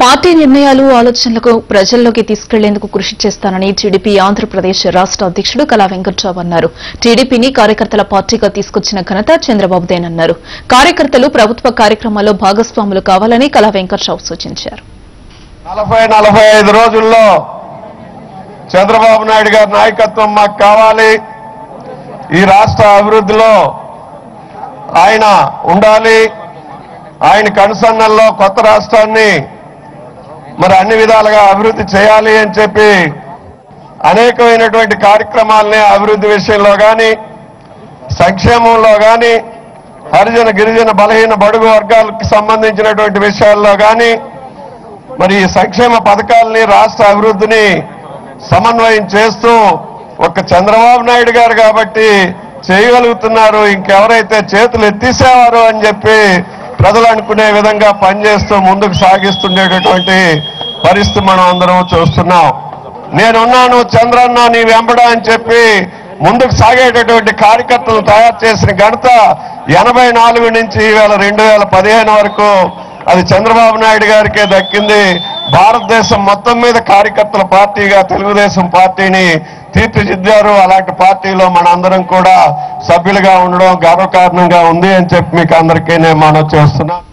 Party నిర్ణయాలు ఆలోచనలకు ప్రజల్లోకి తీసుకెళ్ళేందుకు కృషి చేస్తానని టీడీపీ ఆంధ్రప్రదేశ్ రాష్ట అధ్యక్షుడు కళా వెంకట్రావు అన్నారు. టీడీపీని కార్యకర్తల పార్టీగా తీసుకొచ్చిన ఘనత చంద్రబాబుదేనన్నారు. కార్యకర్తలు ప్రభుత్వ కార్యక్రమాల్లో భాగస్వాములు కావాలని కళా వెంకట్రావు సూచించారు. నలభై నలభై ఐదు రోజుల్లో చంద్రబాబు నాయుడు గారి నాయకత్వం మాకు కావాలి. ఈ రాష్ట్ర అభివృద్ధిలో ఆయన ఉండాలి. ఆయన కనుసన్నల్లో కొత్త రాష్ట్రాన్ని మరి అన్ని విధాలుగా అభివృద్ధి చేయాలి అని చెప్పి అనేకమైనటువంటి కార్యక్రమాలని అభివృద్ధి విషయంలో కానీ సంక్షేమంలో కానీ హరిజన గిరిజన బలహీన బడుగు వర్గాలకు సంబంధించినటువంటి విషయాల్లో కానీ మరి ఈ సంక్షేమ పథకాలని రాష్ట్ర అభివృద్ధిని సమన్వయం చేస్తూ ఒక చంద్రబాబు నాయుడు గారు కాబట్టి చేయగలుగుతున్నారు. ఇంకెవరైతే చేతులు ఎత్తేసేవారు అని చెప్పి ప్రజలు అనుకునే విధంగా పనిచేస్తూ ముందుకు సాగిస్తుండేటటువంటి పరిస్థితి మనం అందరం చూస్తున్నాం. నేనున్నాను చంద్రన్న నీ వెంబడ అని చెప్పి ముందుకు సాగేటటువంటి కార్యకర్తలు తయారు చేసిన ఘనత ఎనభై నాలుగు నుంచి ఈవేళ రెండు వేల పదిహేను వరకు అది చంద్రబాబు నాయుడు గారికే దక్కింది. భారతదేశం మొత్తం మీద కార్యకర్తల పార్టీగా తెలుగుదేశం పార్టీని తీర్చిదిద్దారు. అలాంటి పార్టీలో మనందరం కూడా సభ్యులుగా ఉండడం గర్వకారణంగా ఉంది అని చెప్పి మీకు అందరికీ నేను మనం చేస్తున్నాను